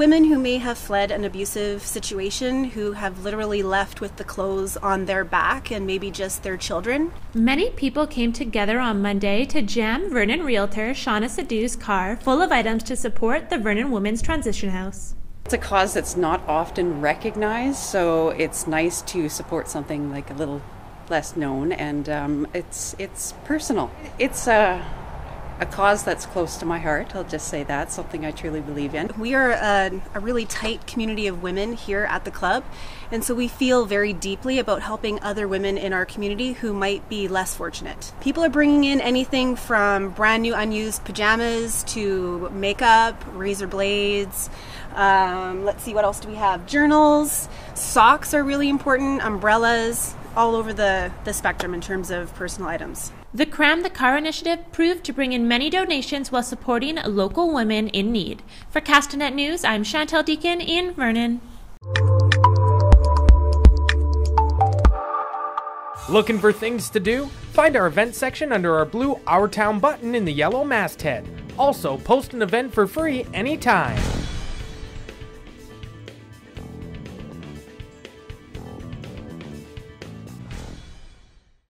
Women who may have fled an abusive situation, who have literally left with the clothes on their back and maybe just their children. Many people came together on Monday to jam Vernon realtor Shauna Sadhu's car full of items to support the Vernon Women's Transition House. It's a cause that's not often recognized, so it's nice to support something like a little less known, and um, it's it's personal. It's a a cause that's close to my heart. I'll just say that something I truly believe in. We are a, a, really tight community of women here at the club, and so we feel very deeply about helping other women in our community who might be less fortunate. People are bringing in anything from brand new unused pajamas to makeup, razor blades. Um, let's see, what else do we have? Journals, socks are really important, umbrellas, all over the, the spectrum in terms of personal items. The Cram the Car initiative proved to bring in many donations while supporting local women in need. For Castanet News, I'm Chantel Deacon in Vernon. Looking for things to do? Find our event section under our blue Our Town button in the yellow masthead. Also, post an event for free anytime.